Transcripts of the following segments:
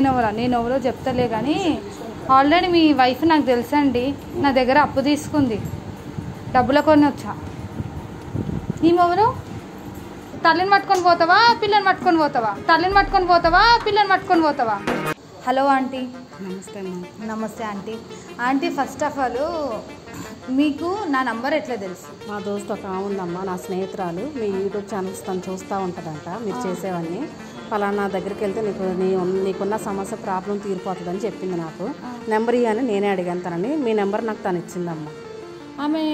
నేను ఎవరా నేను ఎవరో చెప్తలే కానీ ఆల్రెడీ మీ వైఫ్ నాకు తెలుసండి నా దగ్గర అప్పు తీసుకుంది. డబ్బుల కొని వచ్చా. ఈమె ఎవరు తల్లిని పట్టుకొని పోతావా పిల్లని పట్టుకొని పోతావా? తల్లిని పట్టుకొని పోతావా పిల్లని పట్టుకొని పోతావా? Hello aunty. నమస్తే అమ్మా నమస్తే aunty. Aunty first of all మీకు నా నంబర్ ఎట్లా తెలుసు? మా దోస్తు ఒక ఉందమ్మా నా స్నేహితురాలు. మీ యూట్యూబ్ ఛానల్స్ తను చూస్తూ ఉంటుందంట మీరు చేసేవన్నీ. ఫలానా దగ్గరికి వెళ్తే నీకు నీ నీకున్న సమస్య ప్రాబ్లం తీరిపోతుందని చెప్పింది నాకు. నెంబర్ ఇవ్వని నేనే అడిగాను తనని. మీ నెంబర్ నాకు తను ఇచ్చిందమ్మా. ఆమె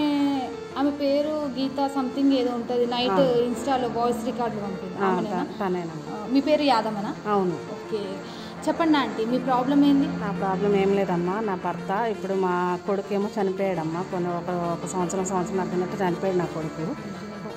ఆమె పేరు గీత సంథింగ్ ఏదో ఉంటుంది. నైట్ ఇన్స్టాలో వాయిస్ రికార్డులు పంపింది. మీ పేరు యాదమనా అవును. ఓకే. చెప్పండి ఆంటీ మీ ప్రాబ్లం ఏంది? నా ప్రాబ్లం ఏం లేదమ్మా. నా భర్త ఇప్పుడు మా కొడుకేమో చనిపోయాడమ్మా. కొన్ని ఒక ఒక సంవత్సరం సంవత్సరం అర్థమైనట్టు చనిపోయాడు నా కొడుకు.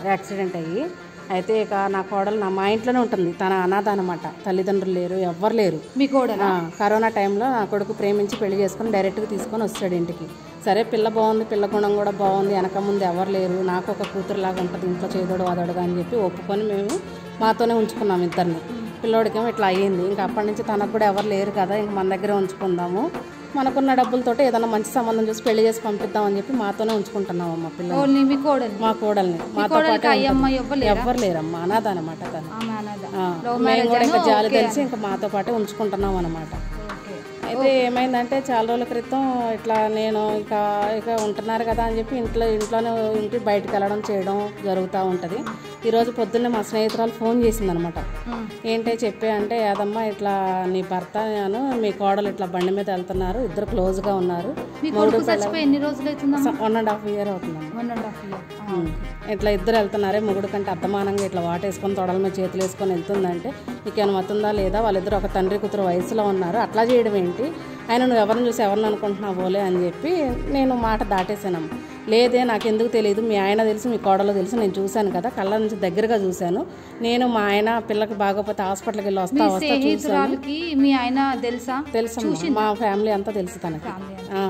యాక్సిడెంట్ అయ్యి. అయితే ఇక నా కోడలు నా మా ఇంట్లోనే ఉంటుంది. తన అనాథ అనమాట తల్లిదండ్రులు లేరు ఎవ్వరు లేరు. మీ కోడలా? ఆ, కరోనా టైంలో నా కొడుకు ప్రేమించి పెళ్ళి చేసుకుని డైరెక్ట్గా తీసుకొని వస్తాడు ఇంటికి. సరే పిల్ల బాగుంది పిల్ల గుణం కూడా బాగుంది వెనక ముందు ఎవరు లేరు నాకు ఒక కూతురులాగా ఉంటుంది ఇంట్లో చేదోడు వాదోడుగా అని చెప్పి ఒప్పుకొని మేము మాతోనే ఉంచుకున్నాం ఇద్దరిని. పిల్లోడికేమో ఇట్లా అయ్యింది. ఇంకా అప్పటి నుంచి తనకు కూడా ఎవరు లేరు కదా ఇంక మన దగ్గర ఉంచుకుందాము. మనకున్న డబ్బులతోటి ఏదైనా మంచి సంబంధం చూసి పెళ్ళి చేసి పంపిద్దామని చెప్పి మాతోనే ఉంచుకుంటున్నాం అమ్మ పిల్లలు ఓన్లీ మీ కోడలు? మా కోడల్ని. మాతో పాటే. ఎవ్వరు లేరా? ఎవ్వరు లేరమ్మా అనాథ అనమాట తను. మేము కూడా ఇంకా జాలి తెలిసి ఇంకా మాతో పాటే ఉంచుకుంటున్నాం అనమాట అయితే ఏమైందంటే చాలా రోజుల క్రితం ఇట్లా నేను ఇంకా ఇక ఉంటున్నారు కదా అని చెప్పి ఇంట్లో ఇంట్లోనే ఉండి బయటకు వెళ్ళడం చేయడం జరుగుతూ ఉంటుంది. ఈరోజు పొద్దున్నే మా స్నేహితురాలు ఫోన్ చేసింది అనమాట. ఏంటి చెప్పే అంటే యాదమ్మ ఇట్లా నీ భర్త నేను మీ కోడలు ఇట్లా బండి మీద వెళ్తున్నారు ఇద్దరు క్లోజ్గా ఉన్నారు. వన్ అండ్ హాఫ్ ఇయర్ అవుతుందమ్మా. ఇట్లా ఇద్దరు వెళ్తున్నారే మొగుడు కంటే అర్థమానంగా ఇట్లా వాటేసుకొని తొడల మీద చేతులు వేసుకొని వెళ్తుందంటే నీకు అనుమతుందా లేదా? వాళ్ళిద్దరు ఒక తండ్రి కూతురు వయసులో ఉన్నారు. అట్లా చేయడం ఏంటి? ఆయన నువ్వు ఎవరిని చూసి ఎవరిని అనుకుంటున్నావోలే అని చెప్పి నేను మాట దాటేసానమ్మ లేదే నాకు ఎందుకు తెలియదు మీ ఆయన తెలుసు మీ కోడలో తెలుసు నేను చూశాను కదా కళ్ళ నుంచి దగ్గరగా చూశాను. నేను మా ఆయన పిల్లకి బాగోపోతే హాస్పిటల్కి వెళ్ళి వస్తా వస్తా చూశాను. స్నేహితురాలకి మీ ఆయన తెలుసా? తెలుసు మా ఫ్యామిలీ అంతా తెలుసు తనకి.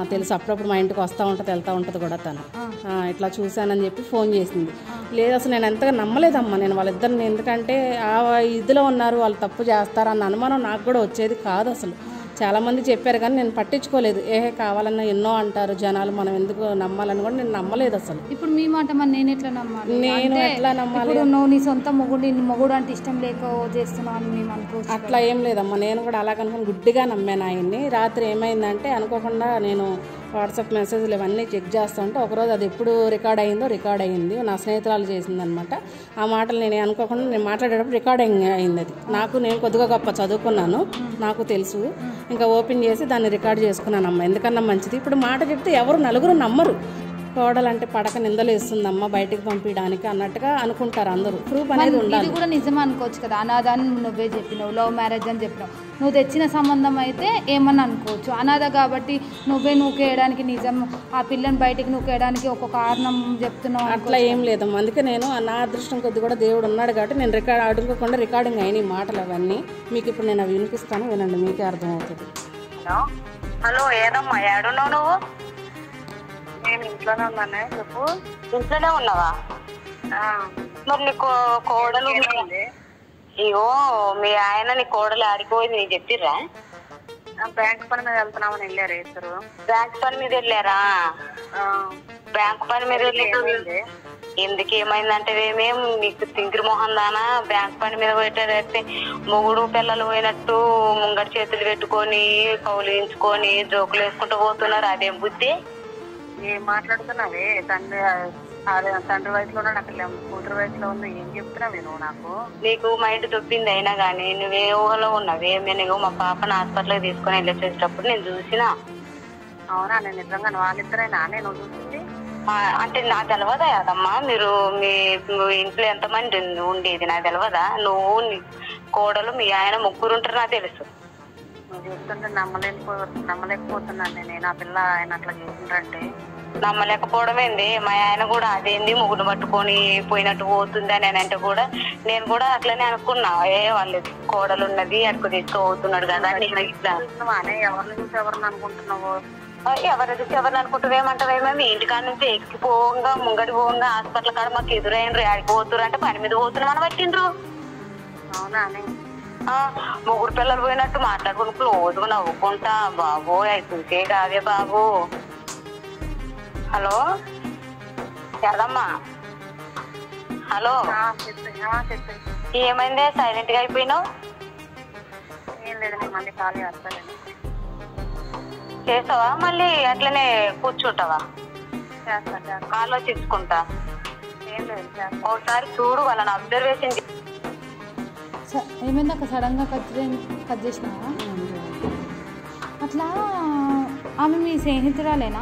తెలుసు. అప్పుడప్పుడు మా ఇంటికి వస్తూ ఉంటుంది వెళ్తూ ఉంటుంది కూడా తను. ఆ, ఇట్లా చూశానని చెప్పి ఫోన్ చేసింది. లేదు అసలు నేను ఎంతగా నమ్మలేదమ్మా నేను వాళ్ళిద్దరిని. ఎందుకంటే ఆ ఇదిలో ఉన్నారు వాళ్ళు తప్పు చేస్తారు అన్న అనుమానం నాకు కూడా వచ్చేది కాదు అసలు. చాలా మంది చెప్పారు కానీ నేను పట్టించుకోలేదు. ఏ కావాలన్నా ఎన్నో అంటారు జనాలు మనం ఎందుకు నమ్మాలని కూడా నేను నమ్మలేదు అసలు. ఇప్పుడు మీ మాట మరి నేను ఎట్లా నమ్మాలి? నేను ఎట్లా నమ్మాలి? నువ్వు నీ సొంత మొగుడు నీ మొగుడు అంటే ఇష్టం లేక చేస్తున్నావు అని మేము అనుకోవచ్చు అట్లా ఏం లేదమ్మా. నేను కూడా అలాగనుకుని గుడ్డిగా నమ్మాను ఆయన్ని. రాత్రి ఏమైందంటే అనుకోకుండా నేను వాట్సాప్ మెసేజ్లు ఇవన్నీ చెక్ చేస్తూ ఉంటే ఒకరోజు అది ఎప్పుడు రికార్డ్ అయిందో రికార్డ్ అయింది. నా స్నేహితురాలు చేసిందనమాట ఆ మాటలు నేను అనుకోకుండా నేను మాట్లాడేటప్పుడు రికార్డింగ్ అయింది అది. నాకు నేను కొద్దిగా గొప్ప చదువుకున్నాను. నాకు తెలుసు. ఇంకా ఓపెన్ చేసి దాన్ని రికార్డ్ చేసుకున్నానమ్మా. ఎందుకన్నా మంచిది? ఇప్పుడు మాట చెప్తే ఎవరు నలుగురు నమ్మరు. కోడలంటే పడక నిందలు వేస్తుందమ్మా బయటికి పంపించడానికి అన్నట్టుగా అనుకుంటారు అందరూ. ప్రూఫ్ అనేది ఉండాలి. ఇది కూడా నిజం అనుకోవచ్చు కదా. అనాథ అని నువ్వే చెప్పినావు లవ్ మ్యారేజ్ అని చెప్పినావు. నువ్వు తెచ్చిన సంబంధం అయితే ఏమన్నా అనుకోవచ్చు? అనాథ కాబట్టి నువ్వే నూకేయడానికి నిజం ఆ పిల్లని బయటికి నూకేయడానికి ఒక కారణం చెప్తున్నావు. అట్లా ఏం లేదమ్మా. అందుకే నేను నా అదృష్టం కొద్ది కూడా దేవుడు ఉన్నాడు కాబట్టి నేను రికార్డ్ అడుగుకోకుండా రికార్డింగ్ అయినాయి మాటలు అవన్నీ. మీకు ఇప్పుడు నేను అవి వినిపిస్తాను వినండి మీకే అర్థమవుతుంది. హలో హలో ఏదమ్మా? ఏడున్నావు నువ్వు? నేను ఇంట్లోనే ఉన్నానే చెప్పు ఇంట్లోనే ఉన్నావా? మరి నీ కో- కోడలు. ఇగో మీ ఆయన నీ కోడలు ఆడిపోయింది నీకు చెప్పిర్రా? బ్యాంక్ పని మీద వెళ్తున్నామని వెళ్ళారు ఇద్దరు. బ్యాంక్ పని మీద వెళ్ళారా? బ్యాంక్ పని మీద వెళ్ళి ఎందుకు ఏమైందంటే ఏమేం నీకు తింగిరి మొహం దానా? బ్యాంక్ పని మీద పోయేటైతే మొగుడు పిల్లలు పోయినట్టు ముంగడి చేతులు పెట్టుకొని కౌలించుకొని జోకులు వేసుకుంటూ పోతున్నారు. అదేం బుద్ధి? ఏం మాట్లాడుతున్నావే? తండ్రి తండ్రి వయసులో ఉన్నాడు అక్కడ కూతురు వయసులో ఉంది. ఏం చెప్తున్నావు నువ్వు నాకు? నీకు మైండ్ తొప్పింది అయినా కానీ నువ్వే ఊహలో ఉన్నావే. నేను మా పాపను హాస్పిటల్కి తీసుకొని వెళ్ళేసేటప్పుడు నేను చూసిన. అవునా? నేను నిజంగా వాళ్ళిద్దరైనా? నేను చూసింది. అంటే నాకు తెలియదా కదమ్మా మీరు మీ ఇంట్లో ఎంతమంది ఉండేది? నాకు తెలియదా నువ్వు నీ కోడలు మీ ఆయన ముగ్గురు ఉంటారు నాకు తెలుసు. నువ్వు చెప్తుంటే నమ్మలేకపో నమ్మలేకపోతున్నాను నేను. ఆ పిల్ల ఆయన అట్లా చేసిండ్రంటే నమ్మలేకపోవడం ఏంది మా ఆయన కూడా అదేంది? ముగ్గురు పట్టుకొని పోయినట్టు పోతుంది అని అంటే కూడా నేను కూడా అట్లనే అనుకున్నా. ఏ వాళ్ళు కోడలు ఉన్నది అడుగు తీసుకుపోతున్నాడు కదా నేను ఇట్లా ఎవరిని చూసి ఎవరిని అనుకుంటున్నావు? ఎవరి చూసి ఎవరిని అనుకుంటావేమంటావేమో మీ ఇంటికాడ నుంచి ఎక్కిపోగా ముంగడి పోగా హాస్పిటల్ కాడ మాకు ఎదురైండ్రు. ఆడికి పోతురు అంటే పని మీద పోతున్నాం అని పట్టిండ్రు. అవునా ముగ్గురు పిల్లలు పోయినట్టు మాట్లాడుకుని క్లోజ్గా నవ్వుకుంటా బాబోయ్ అవి చూసే కాదే బాబు. హలో? ఎదమ్మా హలో? ఏమైంది? సైలెంట్గా అయిపోయినావు? చేస్తావా? మళ్ళీ అట్లనే కూర్చుంటావా? లేదు ఒకసారి చూడు వాళ్ళని అబ్జర్వేషన్ ఏమైంది అక్క సడన్గా కట్ కట్ చేసినావా అట్లా ఆమె మీ స్నేహితురాలేనా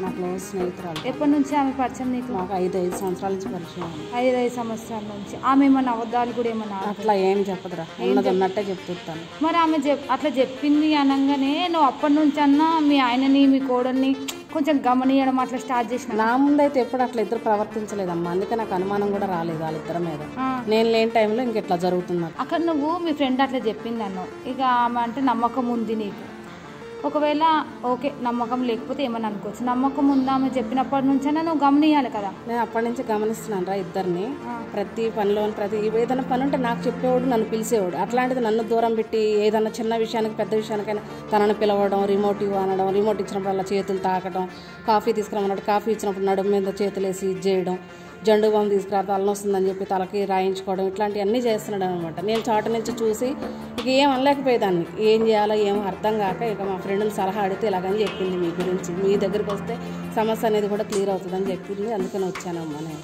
నా క్లోజ్ స్నేహితురాలు ఎప్పటి నుంచి ఆమె పరిచయం నీకు మాకు ఐదు ఐదు సంవత్సరాల నుంచి పరిచయం. ఐదు ఐదు సంవత్సరాల నుంచి ఆమె ఏమన్నా అబద్ధాలు కూడా ఏమన్నా? అట్లా ఏం చెప్పదురా ఉన్నది ఉన్నట్టే చెప్తాను మరి ఆమె చెప్ అట్లా చెప్పింది అనగానే నువ్వు అప్పటి నుంచి అన్నా మీ ఆయనని మీ కోడల్ని కొంచెం గమనియడం అట్లా స్టార్ట్ చేసిన. నా ముందైతే ఎప్పుడు అట్లా ఇద్దరు ప్రవర్తించలేదమ్మా. అందుకే నాకు అనుమానం కూడా రాలేదు వాళ్ళిద్దరి మీద. నేను లేని టైంలో ఇంక ఇట్లా జరుగుతుంది అక్కడ నువ్వు మీ ఫ్రెండ్ అట్లా చెప్పింది అన్నావు ఇక ఆమె అంటే నమ్మకం ఉంది నీకు. ఒకవేళ ఓకే నమ్మకం లేకపోతే ఏమని అనుకోవచ్చు? నమ్మకం ఉందా ఆమె చెప్పినప్పటి నుంచైనా నువ్వు గమనియాలి కదా? నేను అప్పటి నుంచి గమనిస్తున్నాను రా ఇద్దరిని. ప్రతి పనిలో ప్రతి ఏదైనా పని ఉంటే నాకు చెప్పేవాడు నన్ను పిలిచేవాడు. అట్లాంటిది నన్ను దూరం పెట్టి ఏదైనా చిన్న విషయానికి పెద్ద విషయానికైనా తనను పిలవడం రిమోట్ అనడం రిమోట్ ఇచ్చినప్పుడు అలా చేతులు తాకడం కాఫీ తీసుకురమ్మన్నాడు కాఫీ ఇచ్చినప్పుడు నడుము మీద చేతులు వేసి ఇది చేయడం జండు బామ్ తీసుకురా తలనొస్తుందని చెప్పి తలకి రాయించుకోవడం ఇట్లాంటివన్నీ చేస్తున్నాడు అనమాట నేను చోట నుంచి చూసి ఇక ఏం అనలేకపోయేదాన్ని ఏం చేయాలో ఏం అర్థం కాక ఇక మా ఫ్రెండ్ని సలహా అడిగితే ఇలాగని చెప్పింది మీ గురించి. మీ దగ్గరికి వస్తే సమస్య అనేది కూడా క్లియర్ అవుతుందని చెప్పింది. అందుకని వచ్చానమ్మా నేను.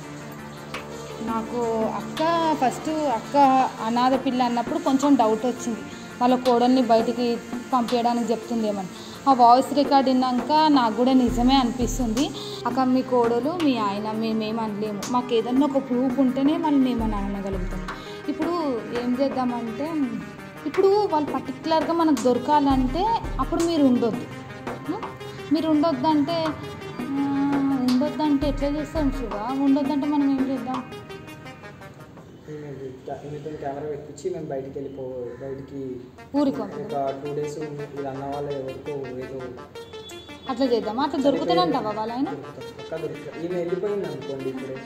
నాకు అక్క ఫస్ట్ అక్క అనాథ పిల్ల అన్నప్పుడు కొంచెం డౌట్ వచ్చింది. వాళ్ళ కోడల్ని బయటికి పంపించడానికి చెప్తుందేమని. ఆ వాయిస్ రికార్డ్ విన్నాక నాకు కూడా నిజమే అనిపిస్తుంది. అక్క మీ కోడలు మీ ఆయన మేమేం అనలేము మాకు ఏదన్నా ఒక ప్రూఫ్ ఉంటేనే వాళ్ళు మేమని అనగలుగుతాం. ఇప్పుడు ఏం చేద్దామంటే ఇప్పుడు వాళ్ళు పర్టికులర్గా మనకు దొరకాలంటే అప్పుడు మీరు ఉండొద్దు. మీరు ఉండొద్దంటే ఉండొద్దంటే ఎట్లా చేస్తాం శివ? ఉండొద్దంటే మనం ఏం చేద్దాం? మీతో కెమెరా పెట్టించి మేము బయటికి వెళ్ళిపో బయటికి ఊరికి. ఒక టూ డేస్ వీళ్ళు అన్న వాళ్ళు ఎవరికో ఏదో అట్లా చేద్దామా అట్లా దొరుకుతాడంటావా వాళ్ళ ఆయన? పక్క ఈమె వెళ్ళిపోయింది అనుకోండి ఇప్పుడే.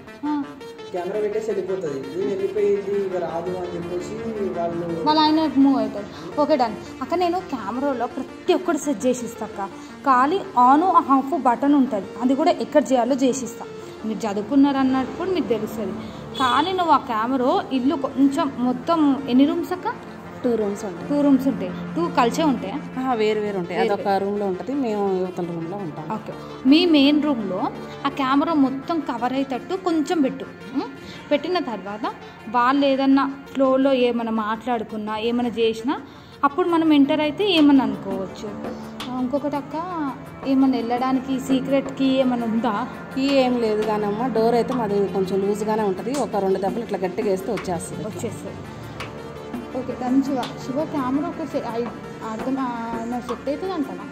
కెమెరా పెట్టేసి వెళ్ళిపోతుంది. ఈమె వెళ్ళిపోయింది ఇక రాదు అని చెప్పేసి వాళ్ళు వాళ్ళ ఆయన మూవ్ అవుతాడు. ఓకే డన్ అక్క నేను కెమెరాలో ప్రతి ఒక్కటి సెట్ చేసి ఇస్తా అక్క. ఖాళీ ఆన్ హాఫ్ బటన్ ఉంటుంది. అది కూడా ఎక్కడ చేయాలో చేసిస్తా. మీరు చదువుకున్నారు అన్నప్పుడు మీకు తెలుస్తుంది. కానీ నువ్వు ఆ కెమెరా ఇల్లు కొంచెం మొత్తం ఎన్ని రూమ్స్ అక్క? టూ రూమ్స్ ఉంటాయి. టూ రూమ్స్ ఉంటాయి. టూ కలిసే ఉంటాయా? వేరు వేరు ఉంటాయి. అదొక రూమ్లో ఉంటుంది మేము యువతల రూమ్లో ఉంటాం. ఓకే. మీ మెయిన్ రూమ్లో ఆ కెమెరా మొత్తం కవర్ అయ్యేటట్టు కొంచెం పెట్టు? పెట్టిన తర్వాత వాళ్ళు ఏదన్నా ఫ్లోలో ఏమైనా మాట్లాడుకున్నా ఏమైనా చేసినా అప్పుడు మనం ఎంటర్ అయితే ఏమన్నా అనుకోవచ్చు. ఇంకొకటి అక్క ఏమన్నా వెళ్ళడానికి సీక్రెట్కి ఏమైనా ఉందా? కీ ఏం లేదు కానీ అమ్మ డోర్ అయితే మాది కొంచెం లూజ్గానే ఉంటుంది. ఒక రెండు దెబ్బలు ఇట్లా గట్టిగా వేస్తే వచ్చేస్తుంది వచ్చేస్తుంది. Okay done Shiva Shiva camera ఒక అర్థం సెట్ అవుతుంది అంటావా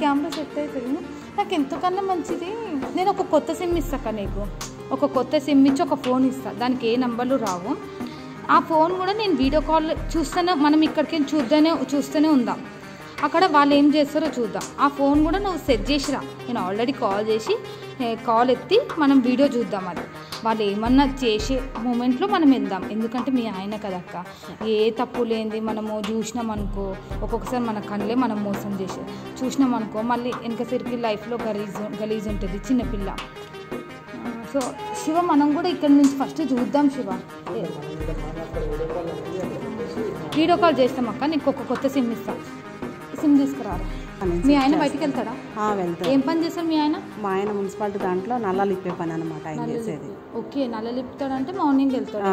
కెమెరా సెట్ అవుతుంది. నాకు ఎంతకన్నా మంచిది నేను ఒక కొత్త సిమ్ ఇస్తాక నీకు. ఒక కొత్త సిమ్ ఇచ్చి ఒక ఫోన్ ఇస్తా. దానికి ఏ నంబర్లు రావు. ఆ ఫోన్ కూడా నేను వీడియో కాల్ చూస్తూనే మనం ఇక్కడికి చూస్తూనే చూస్తూనే ఉందాం. అక్కడ వాళ్ళు ఏం చేస్తారో చూద్దాం. ఆ ఫోన్ కూడా నువ్వు సెట్ చేసిరా. నేను ఆల్రెడీ కాల్ చేసి కాల్ ఎత్తి మనం వీడియో చూద్దాం అది. వాళ్ళు ఏమన్నా చేసే మూమెంట్లో మనం వెళ్దాం ఎందుకంటే మీ ఆయన కదక్క ఏ తప్పు లేనిది మనము చూసినాం అనుకో ఒక్కొక్కసారి మన కళ్ళే మనం మోసం చేసే చూసినాం అనుకో మళ్ళీ వెనకసరికి లైఫ్లో గలీజ్ గలీజ్ ఉంటుంది చిన్నపిల్ల. సో శివ మనం కూడా ఇక్కడ నుంచి ఫస్ట్ చూద్దాం శివ. వీడియో కాల్ చేస్తాం అక్క నీకు ఒక కొత్త సిమ్ ఇస్తాం. సిమ్ తీసుకురారా. మీ ఆయన బయటికి వెళ్తాడా ఆ, వెళ్తాం ఏం పని చేస్తారు మీ ఆయన? మా ఆయన మున్సిపాలిటీ దాంట్లో నల్లాలు ఇప్పే పని అనమాట ఆయన చేసేది. ఓకే నల్లలిపుతాడంటే మార్నింగ్ వెళ్తాడు.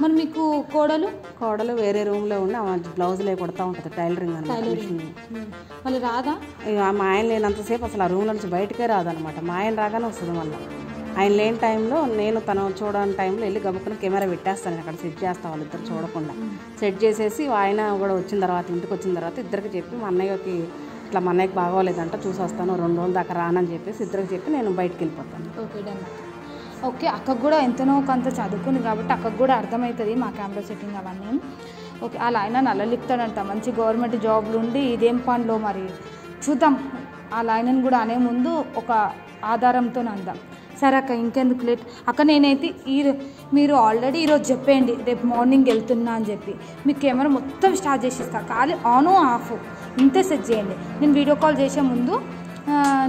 మరి మీకు కోడలు? కోడలు వేరే రూమ్లో ఉండి ఆమె బ్లౌజులే కుడతా ఉంటుంది టైలరింగ్ అనమాట. మళ్ళీ రాదా? మా ఆయన లేనంతసేపు అసలు ఆ రూమ్లో నుంచి బయటకే రాదనమాట మా ఆయన రాగానే వస్తుంది మళ్ళీ. ఆయన లేని టైంలో నేను తను చూడని టైంలో వెళ్ళి గబుక్కున కెమెరా పెట్టేస్తాను. అక్కడ సెట్ చేస్తాను వాళ్ళిద్దరు చూడకుండా. సెట్ చేసేసి ఆయన కూడా వచ్చిన తర్వాత ఇంటికి వచ్చిన తర్వాత ఇద్దరికి చెప్పి మా అన్నయ్యకి ఇట్లా మా అన్నయ్యకి బాగోలేదంట చూసి వస్తాను రెండు రోజుల దాకా రానని చెప్పేసి ఇద్దరికి చెప్పి నేను బయటికి వెళ్ళిపోతాను. Okay done. ఓకే అక్కకు కూడా ఎంతనో కొంత చదువుకుంది కాబట్టి అక్కకు కూడా అర్థమవుతుంది మా కెమెరా సెట్టింగ్ అవన్నీ. ఓకే అలా ఆయన నల్లలిపుతాడంట. మంచి గవర్నమెంట్ జాబ్లు ఉండి ఇదేం పనిలో మరి? చూద్దాం. ఆ లైనని కూడా అనే ముందు ఒక ఆధారంతో అందాం. సరే అక్క ఇంకెందుకు లేట్? అక్క నేనైతే ఈ మీరు ఆల్రెడీ ఈరోజు చెప్పేయండి రేపు మార్నింగ్ వెళ్తున్నా అని చెప్పి. మీ కెమెరా మొత్తం స్టార్ట్ చేసి ఇస్తా ఖాళీ ఆన్ ఆఫ్. ఇంతే సెట్ చేయండి. నేను వీడియో కాల్ చేసే ముందు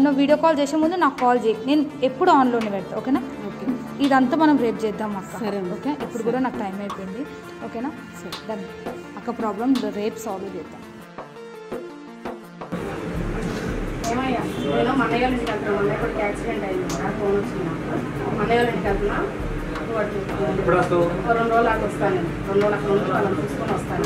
నువ్వు వీడియో కాల్ చేసే ముందు నాకు కాల్ చేయి. నేను ఎప్పుడు ఆన్లోనే పెడతా ఓకేనా? ఓకే. ఇదంతా మనం రేపు చేద్దాం అక్క. సరే. ఓకే? ఇప్పుడు కూడా నాకు టైం అయిపోయింది. ఓకేనా? సరే. అక్క ప్రాబ్లం రేపు సాల్వ్ చేద్దాం. ఏమయ్యా? నేను మన్నయ్య వాళ్ళ ఇంటికి వెళ్తున్నా. మన్నయ్య కొడుకు యాక్సిడెంట్ అయింది. కదా ఫోన్ వచ్చింది. మన్నయ్య వాళ్ళ ఇంటికి వెళ్తున్నా. రెండు రోజులు అక్కడ వస్తాను రెండు రోజులు అక్కడ ఉండి వాళ్ళని చూసుకొని వస్తాను.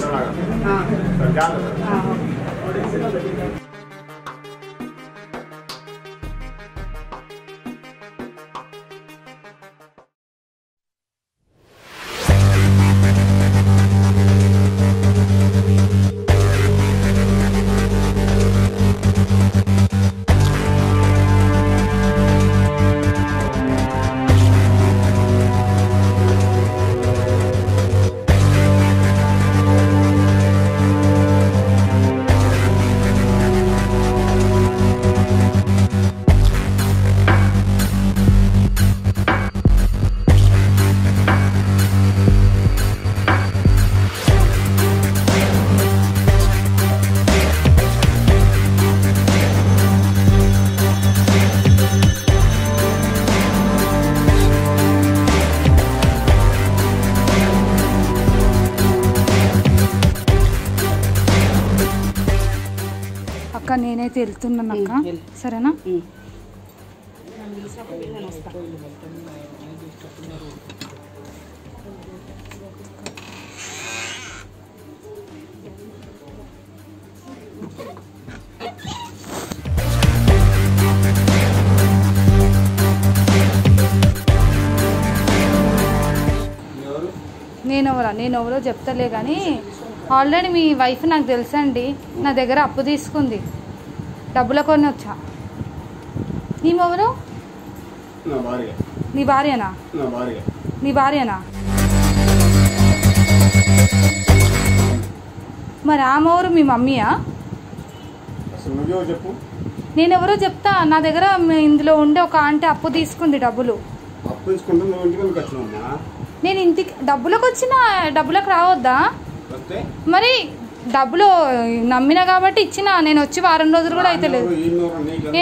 ఎవరు నేను ఎవరా నేను ఎవరో చెప్తలే కానీ ఆల్రెడీ మీ వైఫ్ నాకు తెలుసండి. నా దగ్గర అప్పు తీసుకుంది. డబ్బుల కొన్ని వచ్చా? నా భార్య. నీ భార్యనా? నా భార్య. నీ భార్యనా? మరి ఆమెవరు మీ మమ్మీయా? అసలు నువ్వెవరు చెప్పు. నేను ఎవరో చెప్తా. నా దగ్గర ఇందులో ఉండే ఒక ఆంటీ అప్పు తీసుకుంది డబ్బులు. నేను ఇంటికి డబ్బులకు వచ్చిన? డబ్బులకు రావద్దా? మరి డబ్బులు నమ్మిన కాబట్టి ఇచ్చిన. నేను వచ్చి వారం రోజులు కూడా అయితే లేదు.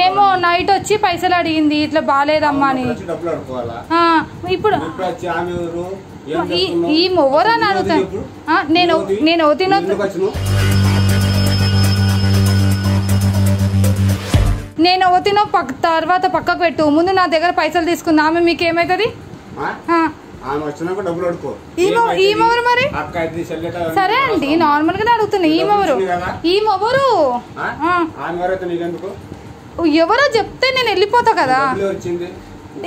ఏమో నైట్ వచ్చి పైసలు అడిగింది. ఇట్లా బాగాలేదమ్మా అని. ఇప్పుడు ఈ మొవ్వరు అని అడుగుతాను నేను నేను వచ్చినావు? నేను ఓతిన పక్క తర్వాత పక్కకు పెట్టు. ముందు నా దగ్గర పైసలు తీసుకుంది. ఆమె మీకు ఏమవుతుంది ఈమెవరు మరి? సరే అండి నార్మల్ గానే అడుగుతున్నా. ఈ నీకెందుకు? ఎవరో చెప్తే నేను వెళ్ళిపోతా కదా? ఎవరు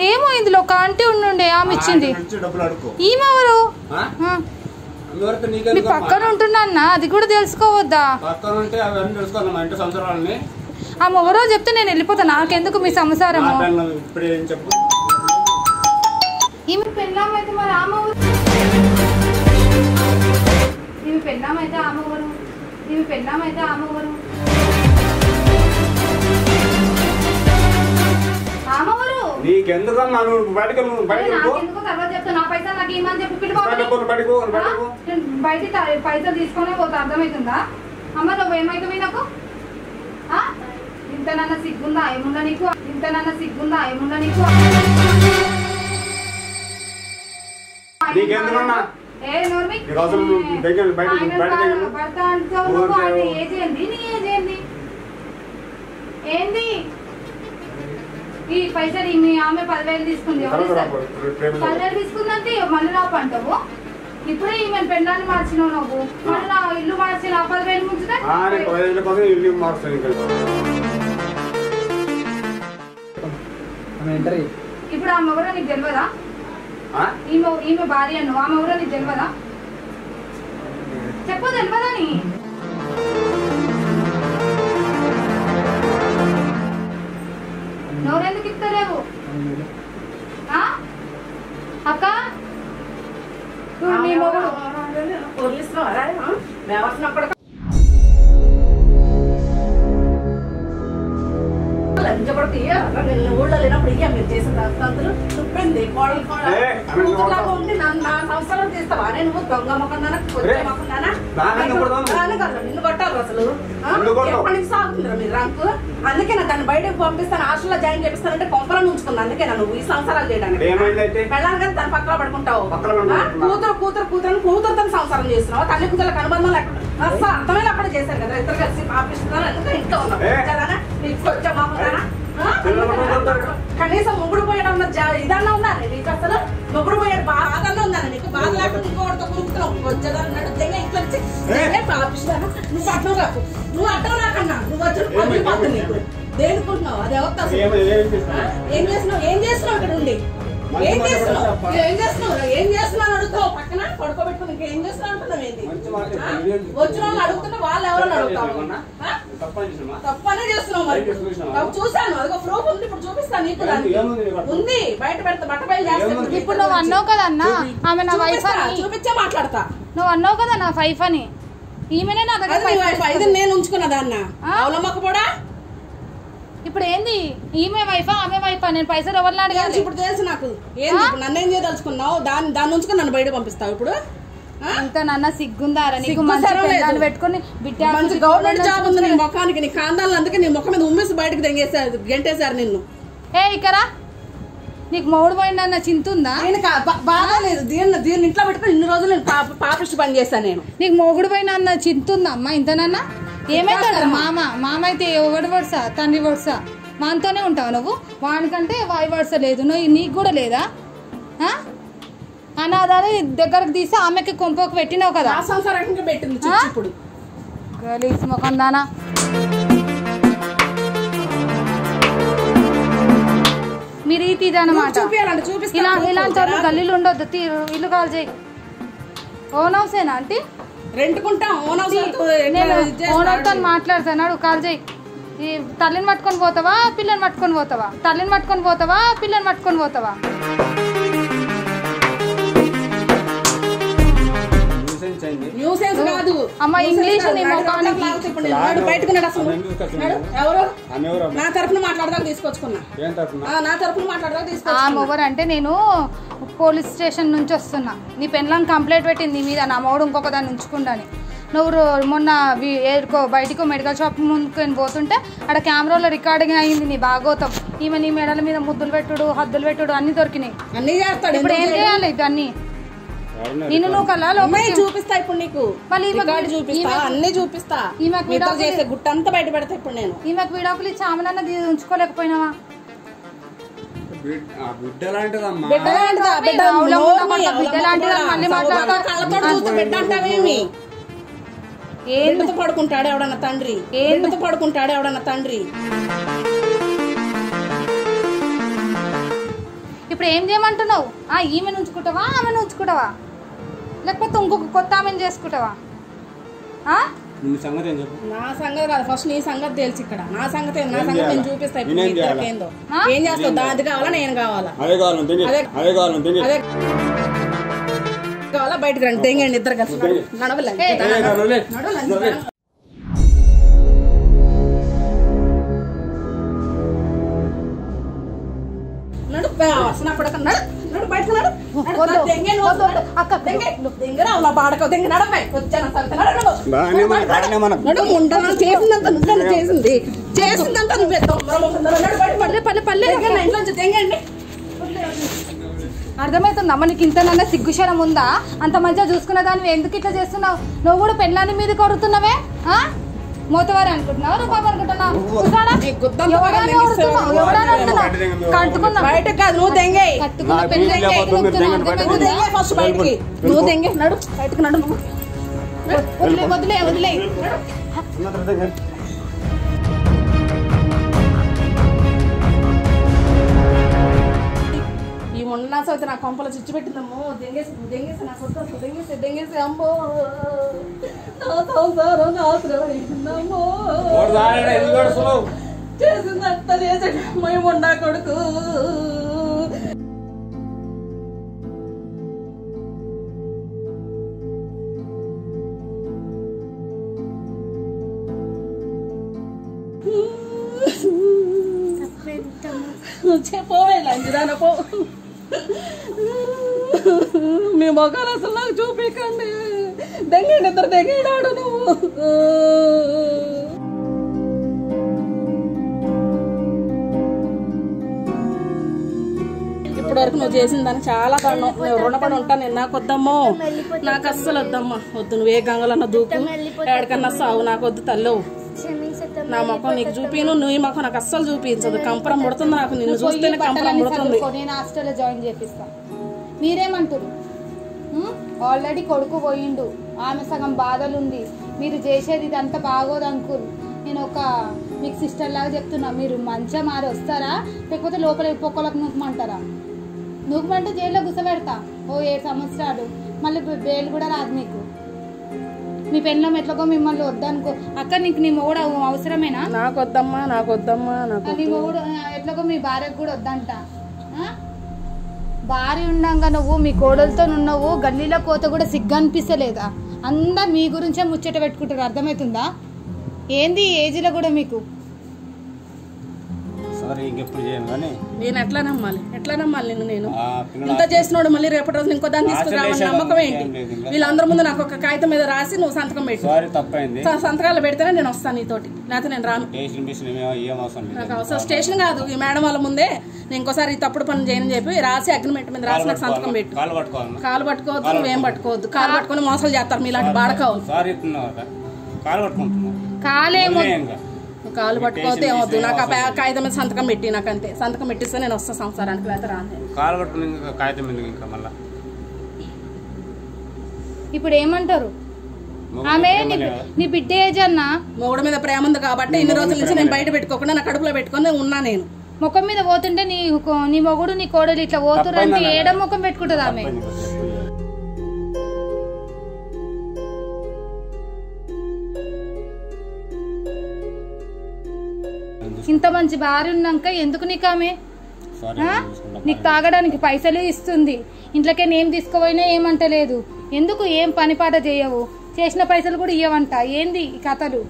ఏమో ఇందులో ఒక ఆంటీ ఉండుండే ఆమె ఇచ్చింది. ఆమె నుంచి డబ్బులు అడుకో ఈ మొవరు ఆ? ఆ, ఎవరైతే మీ పక్కన ఉంటున్నా అది కూడా తెలుసుకోవద్దా? ఆ మొవరో చెప్తే నేను వెళ్ళిపోతా నాకెందుకు మీ సంసారము? ఈమె పెళ్ళామైతే మరి ఆమె ఈమె పెళ్ళామైతే ఆమె ఊరు? ఈమె ఆమె నీకెందుకమ్మా నువ్వు బయటకు నువ్వు వెళ్ళు. నాకెందుకో తర్వాత చెప్తా నా పైసలు నాకు ఏమని చెప్పి. బయట పైసలు తీసుకునే పోతా అర్థమవుతుందా? అమ్మ నువ్వు ఏమైతుంది నాకు ఆ? ఇంతనన్నా సిగ్గుందా ఏముందా నీకు? ఇంతనన్నా సిగ్గుందా ఏముందా నీకు? నీకెందుకన్నా? ఈ రోజులు దగ్గర బయట- బయట ఏంది? ఈ పైసలు ఈ మీ ఆమె పదివేలు తీసుకుంది. పదివేలు తీసుకుందంటే మళ్ళీ రాపు అంటావు? ఇప్పుడే ఈమె పెండాన్ని మార్చినావు నువ్వు. మళ్ళీ నా ఇల్లు మార్చి నా పదివేలు ముంచుతా ఆ, ఇప్పుడు ఆమె ఎవరో నీకు తెలియదా ఆ? ఈమె ఈమె భార్య నువ్వు ఆమె ఎవరో నీకు తెలియదా చెప్పు తెలియదా నీ నోరెందుకు ఇస్తలేవు ఆ? అక్క చూడు నీ మొగుడు నేను ఊళ్ళో లేనప్పుడు ఇయ్య మీరు చేసిన తంతులు తుప్పింది కోడలు కూతురులాగా ఉండి నన్ను నా సంవత్సరం తీస్తావా నేను దొంగ మొక్కన్నానా? కొద్ది మొక్కన్నానా? నిన్ను కొట్టాలి అసలు? ఎప్పటి నుంచి సాగుతుందిరా మీ రంకు అందుకే నా దాన్ని బయటకు పంపిస్తాను హాస్టల్లో జాయిన్ చేపిస్తానంటే కొంపలను ఉంచుకున్నా. అందుకే నువ్వు ఈ సంవత్సరాలు చేయడానికి. పెళ్ళాను కదా దాని పక్కన పడుకుంటావు. ఆ? కూతురు కూతురు కూతురు కూతురుతో సంసారం చేస్తున్నావు? తల్లి కూతురు అనుబంధం లేకుండా. అసలు అర్థమైన అక్కడ చేశారు కదా ఇద్దరు కలిసి పాపిస్తున్నారు అందుకే ఇంట్లో? చదవనా? నీకు కొంచెం పట్టుకుంటారు. కనీసం ముగ్గురు పోయడం ఇదన్నా ఉందా నీకు అసలు? ముగ్గురు పోయాడు బాధన్నా ఉందా నీకు? బాధ లేకుండా ఇంకోటితో కురుకుతున్నావు వచ్చేదన్నాడు తెగ ఇంట్లో వచ్చి తెగ పాపిస్తాను నువ్వు అడ్డం రాకు నువ్వు అడ్డం రాకన్నా నువ్వు వచ్చిన పని పోతుంది నీకు. దేనికుంటున్నావు అది ఎవరు ఏం చేసినా? ఆ? ఏం చేస్తున్నావు? ఏం చేస్తున్నావు ఇక్కడ ఉండి? ఏం చేస్తున్నావు? ఏం చేస్తున్నావు? ఏం చేస్తున్నావు అడుగుతావు? పక్కన పడుకోబెట్టుకుని ఇంకా ఏం చేస్తున్నావు? అంటున్నావు. వచ్చిన వాళ్ళు అడుగుతున్నా వాళ్ళు ఎవరని అడుగుతావు? తప్పని చేస్తున్నావు? మరి. చూశాను. అదిగో ప్రూఫ్ ఉంది. ఇప్పుడు చూపిస్తాను నీకు? ఉంది? బయట పెడతా బట్ట బయలు చేస్తే ఏముంది? ఇప్పుడు నువ్వు అన్నావు కదా అన్న ఆమె నా వైఫ్ చూపించే మాట్లాడతా. నువ్వు అన్నావు కదా నా వైఫ్ అని. ఈమెనే నా దగ్గర. నేను ఉంచుకున్న దాన్న. ఆ? అవలమ్మక కూడా ఇప్పుడు ఏంది? ఈమె వైఫా ఆమె వైఫా? నేను పైసలు ఎవరిని అడగాలి ఇప్పుడు తెలుసు నాకు. ఏంది నన్ను ఏం చేయదలుచుకున్నావు? దాన్ని దాన్ని ఉంచుకుని నన్ను బయట పంపిస్తావు ఇప్పుడు? ఇంత నాన్న సిగ్గుందారా? నీకు మంచి పెట్టుకొని బిడ్డ మంచి గవర్నమెంట్ జాబ్ ఉంది నీ ముఖానికి. నీ కాందాలను అందుకే నీ ముఖం మీద ఉమ్మేసి బయటకు దెంగేశారు గెంటేశారు నిన్ను. ఏ ఇకరా నీకు మొగుడు పోయిందన్న చింత ఉందా నేను బాగా లేదు. దీన్ని దీన్ని ఇంట్లో పెట్టుకుని ఇన్ని రోజులు నేను పాప పాపిష్టి పని చేశాను నేను. నీకు మొగుడు పోయిన అన్న చింత ఉందా అమ్మా ఇంతనన్నా ఏమైతాడు? మామ మామ అయితే ఎవడు వరుస తండ్రి వరుస. మాతోనే ఉంటావు నువ్వు. వానికంటే వాయి వరుస లేదు. నువ్వు నీకు కూడా లేదా? ఆ? అనాథాన్ని దగ్గరకు తీసి ఆమెకి కొంపకు పెట్టినావు కదా. పెట్టింది? ఇప్పుడు. గలీజ్ ముఖం దానా. ఇలా ఇలాంటి గల్లీలు ఉండొద్దు ఇల్లు కాల్ చేయి. ఓన్ హౌసేనా ఆంటీ? ఓనర్తో మాట్లాడతాను కాల్ చేయి. ఈ తల్లిని పట్టుకొని పోతావా పిల్లని పట్టుకొని పోతావా? తల్లిని పట్టుకొని పోతావా పిల్లని పట్టుకొని పోతావా? అమ్మ, ఇంగ్లీష్. నీ ముఖానికి. నడు, ఇప్పుడు నేను నడు, బయటకు నడు అసలు? ఎవరు? నా తరఫున మాట్లాడదాకా తీసుకొచ్చుకున్నా. నా తరఫున మాట్లాడదాకా తీసుకొచ్చుకున్నా. మొగరు అంటే నేను పోలీస్ స్టేషన్ నుంచి వస్తున్నా. నీ పెన్లాం కంప్లైంట్ పెట్టింది నీ మీద నా మొగుడు ఇంకొక దాన్ని ఉంచుకుండాని. నువ్వు మొన్న ఏడుకో బయటకో మెడికల్ షాప్ ముందుకు పోతుంటే అక్కడ కెమెరాలో రికార్డింగ్ అయింది నీ బాగోతాం ఈమె నీ మెడల మీద ముద్దులు పెట్టుడు హద్దులు పెట్టుడు అన్ని దొరికినాయి. అన్ని చేస్తాడు ఇప్పుడు ఏం చేయాలి ఇవన్నీ? నిన్ను నువ్వు కల్లా అమ్మాయి లోపలికి చూపిస్తా ఇప్పుడు నీకు. మళ్ళీ చూపిస్తా అన్ని చూపిస్తా. ఈమెకు చేసే గుట్టంతా బయట పెడతా ఇప్పుడు నేను. ఈమెకు విడాకులు దీ- ఉంచుకోలేకపోయినావా? బిడ్డ లాంటిదమ్మా. లాంటిదా? లాంటిదా? మళ్ళీ మాట్లాడతా. చూస్తే అంటావేమి? పడుకుంటాడు ఎవడన్నా తండ్రి? ఏంది? బిడ్డతో పడుకుంటాడు ఎవడన్నా తండ్రి? ఇప్పుడు ఏం చేయమంటున్నావు? ఆ ఈమెను ఉంచుకుంటావా ఆమెను ఉంచుకుంటావా? లేకపోతే ఇంకొక కొత్త ఆమెను చేసుకుంటావా? ఆ? నీ సంగతి ఏం చెప్పు. నా సంగతి కాదు ఫస్ట్ నీ సంగతి తెలుసు ఇక్కడ. నా సంగతి నా సంగతి నేను? చూపిస్తా ఇప్పుడు మీ ఇద్దరికి? ఏందో? ఏం చేస్తావు? దాది కావాలా నేను కావాలా? అదే కావాలి అదే. బయటకు రండి తెంగండి ఇద్దరు కలిసి తెంగి. చేసిందంతా నువ్వే చేసింది చేసిందంతా నువ్వే. దొంగ మొహం, నడు, నడు, బయట, పల్లె పల్లె పల్లె దెంగే, నా ఇంట్లోంచి దెంగండి అర్థమవుతుందమ్మా నీకు ఇంతనన్నా సిగ్గుశరం ఉందా? అంత మంచిగా చూసుకున్న దాన్ని ఎందుకు ఇట్లా చేస్తున్నావు? నువ్వు కూడా పెళ్ళాన్ని మీద కొడుతున్నావే? ఆ? మోతవారు అనుకుంటున్నావు? రూపాయి అనుకుంటున్నావు? బయట కాదు నువ్వు దెంగే. ఫస్ట్ బయటికి. నువ్వు దెంగే. నడు. బయటకు నడు. నువ్వు వదిలే వదిలే. మొన్న సైతే నా కొంపలు చిచ్చు పెట్టిందమ్మో. దెంగేసి దెంగేసి నా కొత్త దెంగేసి దెంగేసి అమ్మో. నా సంసారం నాశనం అయిందమ్మో వాడు దానిలో ఎందుకు ఏడుస్తున్నావు? చేసిందంత చేసాడు మేము ఉండా కొడుకు. పోవే లంచుదాన పో. మీ మొఖాలు అసలు నాకు చూపించండి దెంగేడు ఇద్దరు దెంగేడాడు నువ్వు. ఇప్పటి వరకు నువ్వు చేసిన దానికి చాలా దండం నేను రుణపడి ఉంటాను నేను నాకు వద్దమ్మో. నాకు అస్సలు వద్దమ్మా. వద్దు నువ్వు ఏ గంగలన్నా దూకు. ఎక్కడికన్నా సావు నాకు వద్దు తల్లు. నా ముఖం నీకు చూపిను నువ్వు ముఖం నాకు అస్సలు చూపించదు. కంపరం ముడుతుంది నాకు నిన్ను చూస్తేనే కంపరం ముడుతుంది. నేను హాస్టల్లో జాయిన్ చేపిస్తా. మీరేమంటారు ఆల్రెడీ కొడుకు పోయిండు. ఆమె సగం బాధలు ఉంది మీరు చేసేది ఇదంతా బాగోదు అంకుల్ నేను ఒక మీకు సిస్టర్ లాగా చెప్తున్నా. మీరు మంచిగా మారి వస్తారా? లేకపోతే లోపల పొక్కలకు నూకమంటారా? నూకమంటే జైల్లో గుసపెడతా ఓ ఏడు సంవత్సరాలు. మళ్ళీ బెయిల్ కూడా రాదు మీకు మీ పెళ్ళం ఎట్లాగో మిమ్మల్ని వద్దనుకో. అక్క నీకు నీ మొగుడు అవసరమేనా? నాకు వద్దమ్మా నాకు వద్దమ్మా నాకు అది మొగుడు ఎట్లాగో మీ భార్యకు కూడా వద్దంట? భార్య ఉండంగా నువ్వు మీ కోడలతో ఉన్నావు గల్లీలో కోత కూడా సిగ్గు అనిపిస్తలేదా అందరు మీ గురించే ముచ్చట పెట్టుకుంటారు. అర్థమవుతుందా? ఏంది ఏజ్లో కూడా మీకు? సారీ ఇంకెప్పుడు చేయను కానీ నేను ఎట్లా నమ్మాలి? ఎట్లా నమ్మాలి నిన్ను నేను? ఇంత చేసినోడు మళ్ళీ రేపటి రోజు ఇంకో దాన్ని తీసుకురావని నమ్మకం ఏంటి? వీళ్ళందరి ముందు నాకు ఒక కాగితం మీద రాసి నువ్వు సంతకం పెట్టు. సంతకాలు పెడితేనే నేను వస్తాను నీతోటి. లేకపోతే నేను రాను. నాకు అవసరం. స్టేషన్ కాదు ఈ మేడం వాళ్ళ ముందే నేను ఇంకోసారి తప్పుడు పని చేయని చెప్పి రాసి అగ్రిమెంట్ మీద రాసి నాకు సంతకం పెట్టు. కాలు పట్టుకోవాలి? కాలు పట్టుకోవద్దు నువ్వేం పట్టుకోవద్దు. కాలు పట్టుకొని మోసాలు చేస్తారు మీలాంటి బాడకావు కాలేమో కాలు పట్టుకోవద్దు ఏమొద్దు నాకు ఆ పా- కాగితం మీద సంతకం పెట్టి నాకు అంతే సంతకం పెట్టిస్తే నేను వస్తా సంసారానికి లేకపోతే రాను నేను. కాలు పట్టుకుని ఇంకా కాగితం ఎందుకు ఇంకా మళ్ళా? ఇప్పుడు ఏమంటారు? ఆమె నీ బిడ్డ ఏజ్ అన్నా? మొగుడు మీద ప్రేమ ఉంది కాబట్టి ఇన్ని రోజుల నుంచి నేను బయట పెట్టుకోకుండా నా కడుపులో పెట్టుకొని ఉన్నా నేను. ముఖం మీద పోతుంటే నీ నీ మొగుడు నీ కోడలు ఇట్లా పోతురంటే ఏడ ముఖం పెట్టుకుంటుంది ఆమె? ఇంత మంచి భార్య ఉన్నాక ఎందుకు నీకు ఆమె. నీకు తాగడానికి పైసలు ఇస్తుంది. ఇంట్లోకే ఏం తీసుకుపోయినా ఏమంటలేదు. ఎందుకు ఏం పని పాట చేయవు? చేసిన పైసలు కూడా ఇవ్వవంట ఏంది ఈ కథలు?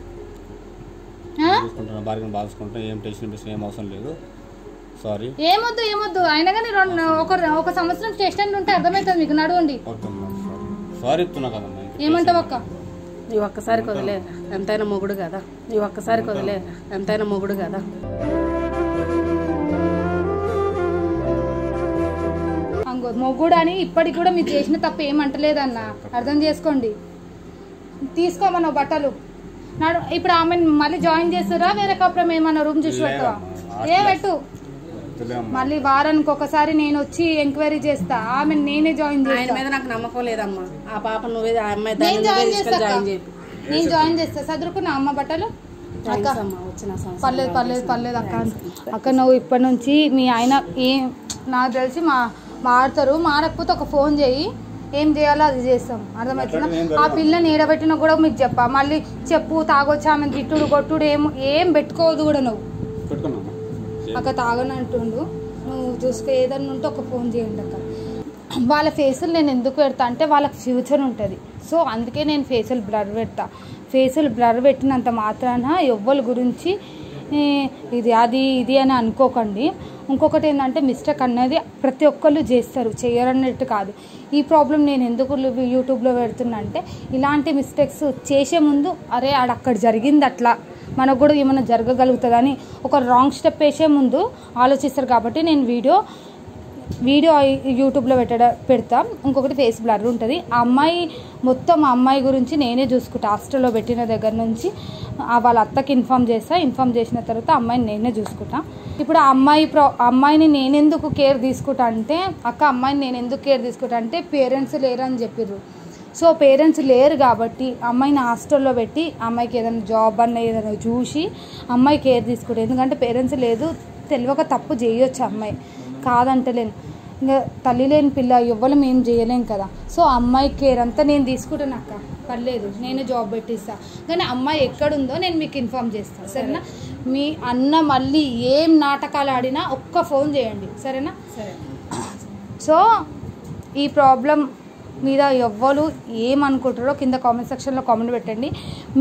ఏమొద్దు ఏమొద్దు. అయినా కానీ రెండు ఒక ఒక సంవత్సరం స్టేషన్ ఉంటే అర్థమవుతుంది మీకు. నడవండి. ఏమంటావు అక్క? నీ ఒక్కసారి వదిలేరా ఎంతైనా మొగుడు కదా. నీ ఒక్కసారి వదిలేరా ఎంతైనా మొగుడు కదా. అంగో మొగ్గుడు అని ఇప్పటికి కూడా మీరు చేసిన తప్పు ఏమంటలేదన్న? అర్థం చేసుకోండి. తీసుకోమన్నావు బట్టలు. నాడు ఇప్పుడు ఆమె మళ్ళీ జాయిన్ చేస్తారా? వేరే కప్పురం ఏమన్నా రూమ్ చూసి పెట్టవా ఏ పెట్టు. మళ్ళీ వారానికి ఒకసారి నేను వచ్చి ఎంక్వైరీ చేస్తా. ఆమె నేనే జాయిన్ ఆయన చేస్తా. మీద నాకు నమ్మకం లేదమ్మా. ఆ పాప నువ్వే ఆ అమ్మాయి దాన్ని నేను నువ్వే జాయిన్ చేస్తా జాయిన్ చేయి. నేను జాయిన్ చేస్తా. చదువుకున్నా అమ్మ బట్టలు? అక్క. పర్లేదు పర్లేదు పర్లేదు అక్క అక్క నువ్వు ఇప్పటి నుంచి మీ ఆయన ఏం నాకు తెలిసి మా మారుతారు. మారకపోతే ఒక ఫోన్ చేయి. ఏం చేయాలో అది చేస్తాం. అర్థమవుతుందా? ఆ పిల్లని ఏడబెట్టినా కూడా మీకు చెప్పా. మళ్ళీ చెప్పు తాగొచ్చి ఆమె తిట్టుడు కొట్టుడు ఏం ఏం పెట్టుకోవద్దు కూడా నువ్వు. అక్క తాగనంటుండు నువ్వు చూసుకో ఏదన్నా ఉంటే ఒక ఫోన్ చేయండి అక్క. వాళ్ళ ఫేసులు నేను ఎందుకు పెడతా అంటే వాళ్ళకి ఫ్యూచర్ ఉంటుంది. సో అందుకే నేను ఫేసులు బ్లర్ పెడతా. ఫేసులు బ్లర్ పెట్టినంత మాత్రాన ఎవ్వరి గురించి ఇది అది ఇది అని అనుకోకండి. ఇంకొకటి ఏంటంటే మిస్టేక్ అనేది ప్రతి ఒక్కళ్ళు చేస్తారు. చేయరన్నట్టు కాదు. ఈ ప్రాబ్లం నేను ఎందుకు యూట్యూబ్లో పెడుతున్నా అంటే ఇలాంటి మిస్టేక్స్ చేసే ముందు అరే అక్కడ జరిగింది అట్లా. మనకు కూడా ఏమైనా జరగగలుగుతుందని ఒక రాంగ్ స్టెప్ వేసే ముందు ఆలోచిస్తారు కాబట్టి నేను వీడియో వీడియో యూట్యూబ్లో పెట్టడ పెడతాం. ఇంకొకటి ఫేస్ బ్లర్ ఉంటుంది. ఆ అమ్మాయి మొత్తం ఆ అమ్మాయి గురించి నేనే చూసుకుంటా. హాస్టల్లో పెట్టిన దగ్గర నుంచి వాళ్ళ అత్తకి ఇన్ఫామ్ చేస్తా. ఇన్ఫామ్ చేసిన తర్వాత అమ్మాయిని నేనే చూసుకుంటా. ఇప్పుడు ఆ అమ్మాయి ప్రో అమ్మాయిని నేనెందుకు కేర్ తీసుకుంటా అంటే అక్క అమ్మాయిని నేను ఎందుకు కేర్ తీసుకుంటా అంటే పేరెంట్స్ లేరని చెప్పిర్రు. సో పేరెంట్స్ లేరు కాబట్టి అమ్మాయిని హాస్టల్లో పెట్టి అమ్మాయికి ఏదైనా జాబ్ అన్న ఏదైనా చూసి అమ్మాయి కేర్ తీసుకుంటారు ఎందుకంటే పేరెంట్స్ లేదు తెలియక తప్పు చేయొచ్చు అమ్మాయి. కాదంటలేను ఇంకా తల్లి లేని పిల్ల ఎవ్వరం ఏం చేయలేం కదా. సో అమ్మాయి కేర్ అంతా నేను తీసుకుంటాను అక్క. పర్లేదు నేను జాబ్ పెట్టిస్తా. కానీ అమ్మాయి ఎక్కడుందో నేను మీకు ఇన్ఫామ్ చేస్తాను సరేనా? మీ అన్న మళ్ళీ ఏం నాటకాలు ఆడినా ఒక్క ఫోన్ చేయండి. సరేనా? సరే. సో ఈ ప్రాబ్లం మీద ఎవ్వరు ఏమనుకుంటారో కింద కామెంట్ సెక్షన్లో కామెంట్ పెట్టండి.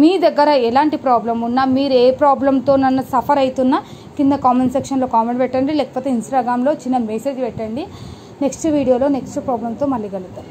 మీ దగ్గర ఎలాంటి ప్రాబ్లం ఉన్నా మీరు ఏ ప్రాబ్లంతో నన్ను సఫర్ అవుతున్నా కింద కామెంట్ సెక్షన్లో కామెంట్ పెట్టండి. లేకపోతే ఇన్స్టాగ్రామ్లో చిన్న మెసేజ్ పెట్టండి. నెక్స్ట్ వీడియోలో నెక్స్ట్ ప్రాబ్లంతో మళ్ళీ కలుద్దాం.